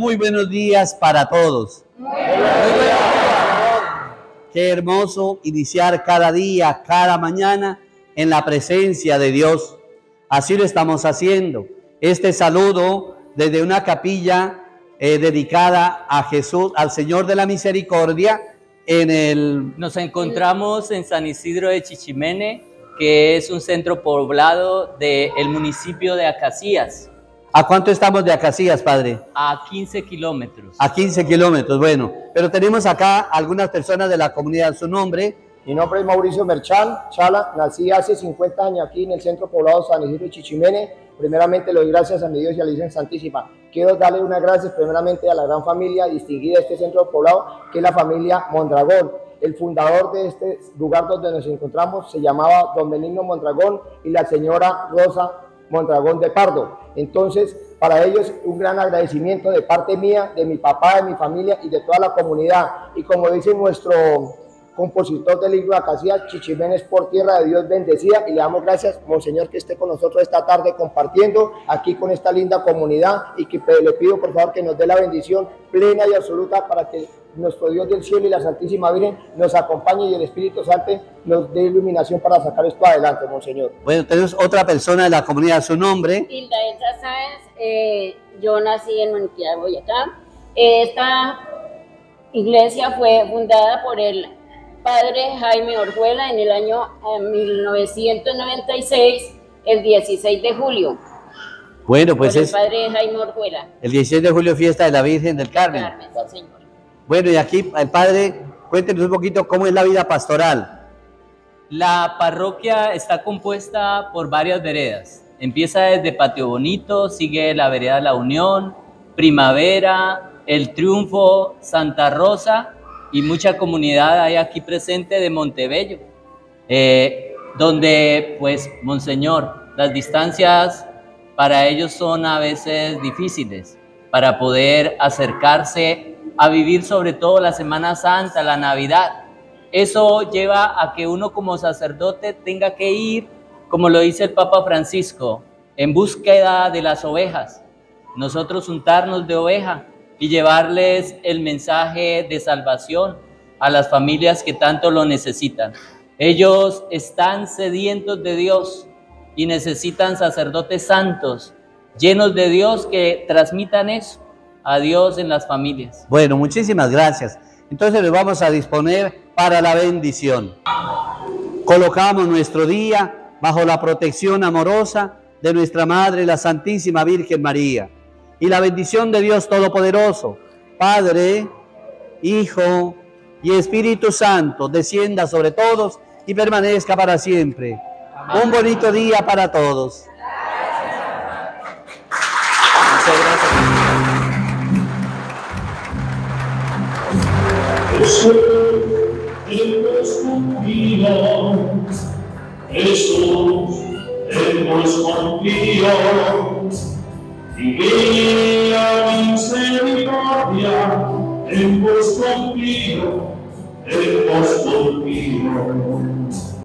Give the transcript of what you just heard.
Muy buenos días para todos. Qué hermoso iniciar cada día, cada mañana en la presencia de Dios. Así lo estamos haciendo. Este saludo desde una capilla eh, dedicada a Jesús, al Señor de la Misericordia, en el... Nos encontramos en San Isidro de Chichimene, que es un centro poblado del municipio de Acacías. ¿A cuánto estamos de Acacías, padre? A 15 kilómetros. A 15 kilómetros, bueno. Pero tenemos acá algunas personas de la comunidad. ¿Su nombre? Mi nombre es Mauricio Merchán Chala. Nací hace 50 años aquí en el centro poblado San Isidro de Chichimene. Primeramente le doy gracias a mi Dios y a la Virgen Santísima. Quiero darle unas gracias primeramente a la gran familia distinguida de este centro poblado, que es la familia Mondragón. El fundador de este lugar donde nos encontramos se llamaba Don Benigno Mondragón y la señora Rosa Mondragón de Pardo. Entonces, para ellos un gran agradecimiento de parte mía, de mi papá, de mi familia y de toda la comunidad. Y como dice nuestro compositor del libro Acacia, Chichimenes por tierra de Dios bendecida, y le damos gracias, Monseñor, que esté con nosotros esta tarde compartiendo aquí con esta linda comunidad y que le pido por favor que nos dé la bendición plena y absoluta para que nuestro Dios del cielo y la Santísima Virgen nos acompañe y el Espíritu Santo nos dé iluminación para sacar esto adelante, Monseñor. Bueno, tenemos otra persona de la comunidad, su nombre. Hilda Elsa Sáenz, eh, yo nací en Maniquía, Boyacá. Esta iglesia fue fundada por el padre Jaime Orjuela en el año 1996, eh, el 16 de julio. Bueno, pues por es... El padre Jaime Orjuela. El 16 de julio, fiesta de la Virgen del Carmen. Carmen, sí, señor. Bueno, y aquí el padre, cuéntenos un poquito cómo es la vida pastoral. La parroquia está compuesta por varias veredas. Empieza desde Patio Bonito, sigue la vereda La Unión, Primavera, El Triunfo, Santa Rosa y mucha comunidad hay aquí presente de Montebello, eh, donde pues, Monseñor, las distancias para ellos son a veces difíciles para poder acercarse a vivir sobre todo la Semana Santa, la Navidad. Eso lleva a que uno como sacerdote tenga que ir, como lo dice el Papa Francisco, en búsqueda de las ovejas. Nosotros untarnos de oveja y llevarles el mensaje de salvación a las familias que tanto lo necesitan. Ellos están sedientos de Dios y necesitan sacerdotes santos, llenos de Dios que transmitan eso a Dios en las familias. Bueno, muchísimas gracias. Entonces les vamos a disponer para la bendición. Colocamos nuestro día bajo la protección amorosa de nuestra Madre, la Santísima Virgen María. Y la bendición de Dios Todopoderoso, Padre, Hijo y Espíritu Santo, descienda sobre todos y permanezca para siempre. Un bonito día para todos. Muchas gracias. Jesús hemos confiado, Jesús hemos confiado, y a